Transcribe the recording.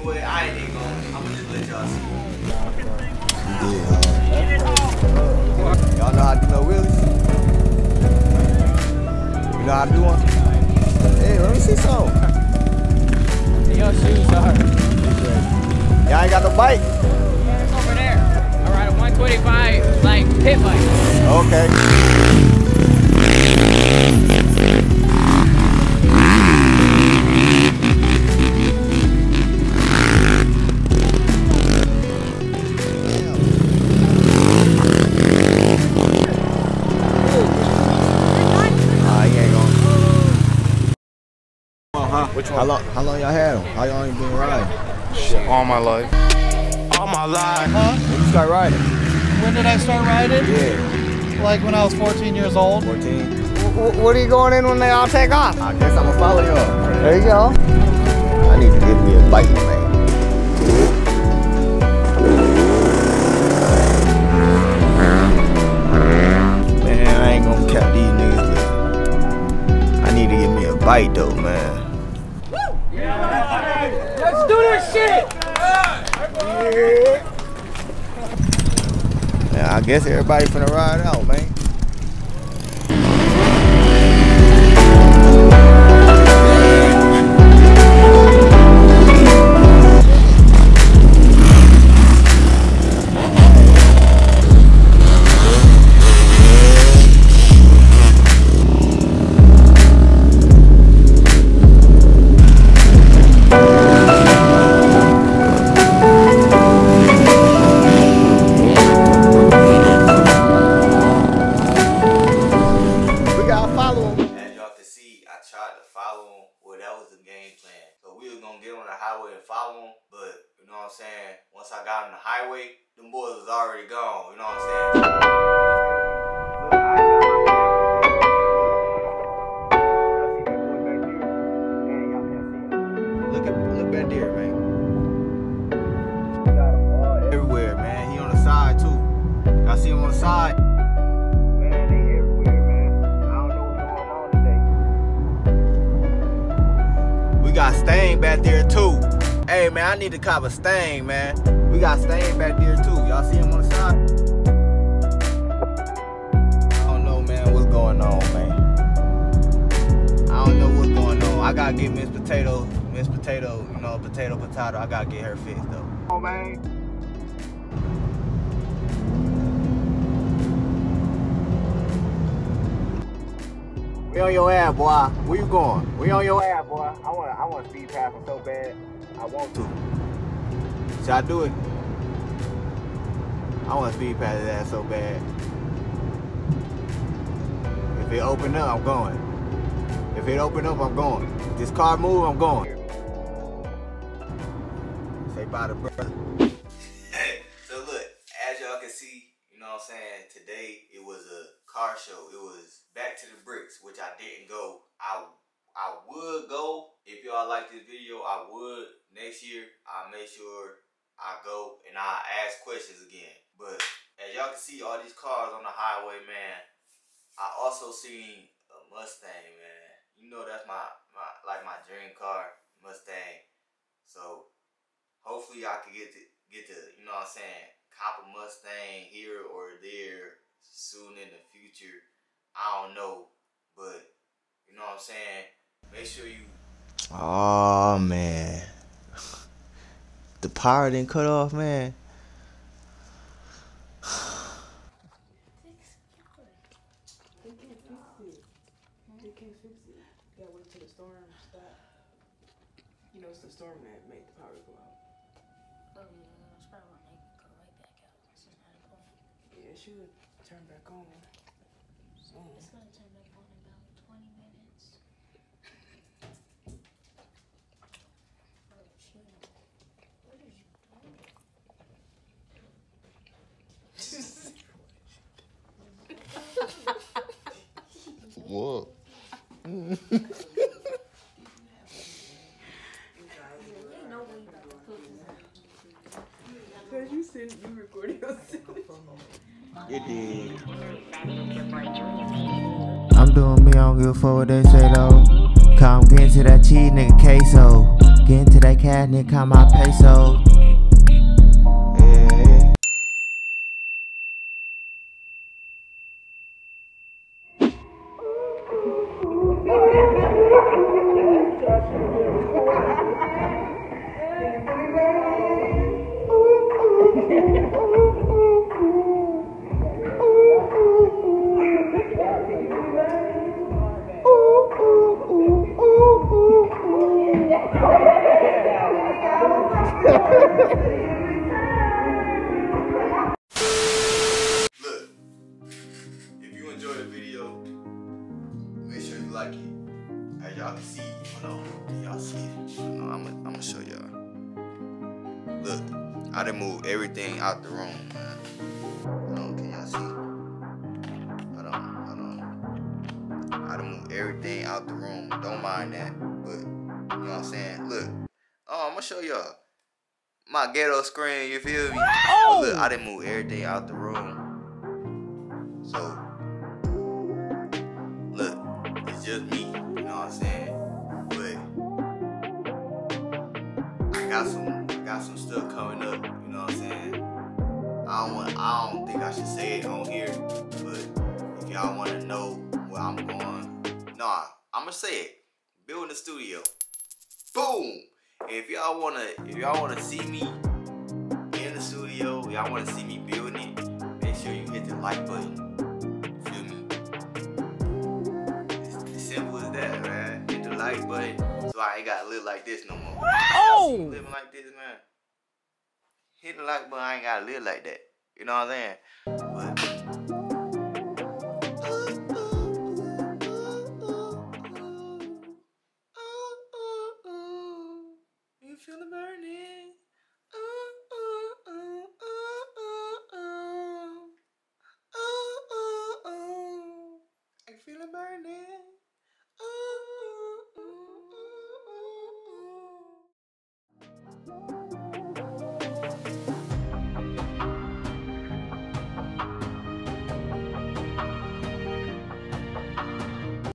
anyway, I ain't even gonna. I'm gonna just let y'all see. Y'all know how to do no wheelies? You know how to do one? Hey, let me see some. Your shoes are. Y'all ain't got no bike? Over there. I ride a 125 like pit bike. Okay. How long? How long y'all had him? How long you been riding? All my life. All my life. Huh? When you start riding? When did I start riding? Yeah, Like when I was 14 years old. 14. What are you going in when they all take off? I guess I'm gonna follow y'all. There you go. I need to get me a bike, man. Man, I ain't gonna cap these niggas. but I need to get me a bike though, man. Guess everybody finna ride out, man. Highway and follow him, but you know what I'm saying? Once I got on the highway, them boys was already gone. You know what I'm saying? Stain back there too. Hey man, I need to cop a Stain, man. We got Stain back there too. Y'all see him on the side? I don't know, man, what's going on, man. I don't know what's going on. I gotta get Miss Potato, Miss Potato, you know, potato, potato. I gotta get her fixed though. Oh man. We on your ass, boy. Where you going? We on your ass, boy. I want, I want to speed past him so bad. I want to. Should I do it? I want to speed past his ass so bad. If it open up, I'm going. If it open up, I'm going. If this car move, I'm going. Say bye to brother. so look, as y'all can see, you know what I'm saying, today it was a car show. It was back to the bricks, which I didn't go. I I would go if y'all like this video. I would next year. I'll make sure I go and I ask questions again. But as y'all can see, all these cars on the highway, man. I also seen a Mustang, man. You know that's my my like my dream car, Mustang. So hopefully I could get to get to, you know what I'm saying, cop a Mustang here or there soon in the future. I don't know. But you know what I'm saying? Make sure you Oh man. The power didn't cut off, man. They can't fix it. They can't fix it. You gotta wait till the storm stop. You know, it's the storm that made the power go out. Oh yeah, it's probably gonna make it go right back out. It's just not a point. Yeah, it should turn back on soon. It's gonna turn back on in about twenty minutes. Oh shit. What is you doing? Whoa. Ain't no way you about to cook this. Cause you send you recording. It did. I'm doing me, I don't give a fuck what they say though. Come getting to that cheese nigga queso. Get into that cash, nigga, count my pesos. You like it. As y'all can see, hold on, y'all see it? Hold on, I'm gonna I'm show y'all. Look, I done moved everything out the room, man. Hold on, can y'all see? Hold on, hold on. I done moved everything out the room. Don't mind that, but you know what I'm saying? Look, oh, I'm gonna show y'all my ghetto screen, you feel me? But look, I didn't move everything out the room. So, just me, you know what I'm saying? But I got some got some stuff coming up, you know what I'm saying? I don't want I don't think I should say it on here, but if y'all wanna know where I'm going, nah, I'ma say it. Building a studio. Boom! If y'all wanna if y'all wanna see me in the studio, y'all wanna see me building it, make sure you hit the like button. Man. Hit the like button so I ain't gotta live like this no more. Oh! Living like this, man. Hit the like button, I ain't gotta live like that. You know what I'm saying? But